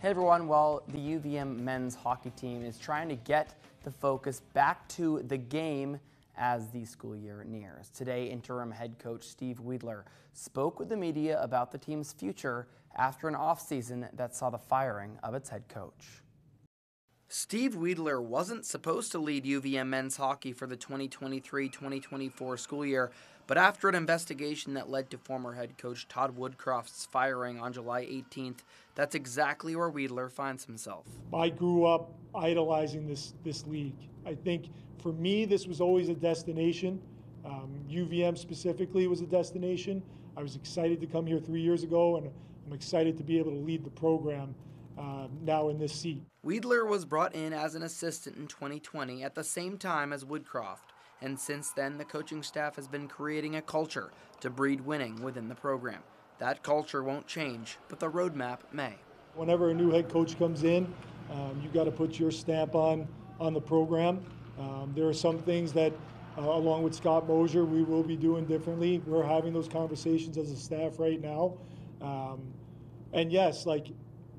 Hey everyone, well, the UVM men's hockey team is trying to get the focus back to the game as the school year nears. Today, interim head coach Steve Wiedler spoke with the media about the team's future after an offseason that saw the firing of its head coach. Steve Wiedler wasn't supposed to lead UVM men's hockey for the 2023 2024 school year, but after an investigation that led to former head coach Todd Woodcroft's firing on July 18th, that's exactly where Wiedler finds himself. I grew up idolizing this, this league. I think for me, this was always a destination. Um, UVM specifically was a destination. I was excited to come here three years ago, and I'm excited to be able to lead the program uh, now in this seat. Wiedler was brought in as an assistant in 2020 at the same time as Woodcroft, and since then the coaching staff has been creating a culture to breed winning within the program. That culture won't change, but the roadmap may. Whenever a new head coach comes in, um, you got to put your stamp on on the program. Um, there are some things that, uh, along with Scott Mosier, we will be doing differently. We're having those conversations as a staff right now. Um, and yes, like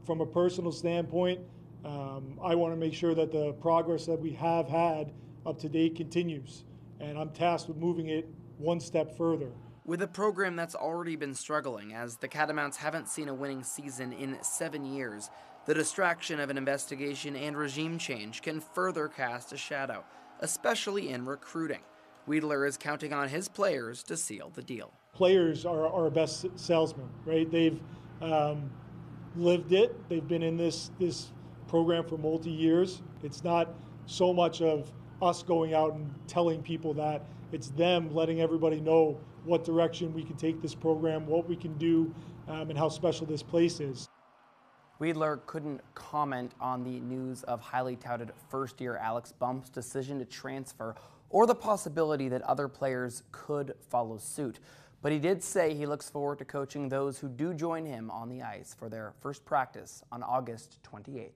from a personal standpoint, um, I want to make sure that the progress that we have had up to date continues. And I'm tasked with moving it one step further. With a program that's already been struggling, as the Catamounts haven't seen a winning season in seven years, the distraction of an investigation and regime change can further cast a shadow, especially in recruiting. Wiedler is counting on his players to seal the deal. Players are our best salesmen, right? They've um, lived it. They've been in this this program for multi years. It's not so much of us going out and telling people that. It's them letting everybody know what direction we can take this program, what we can do, um, and how special this place is. Wiedler couldn't comment on the news of highly touted first year Alex Bump's decision to transfer or the possibility that other players could follow suit. But he did say he looks forward to coaching those who do join him on the ice for their first practice on August 28th.